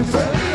Cause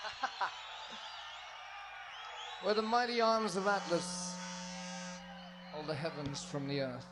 Where the mighty arms of Atlas hold the heavens from the earth.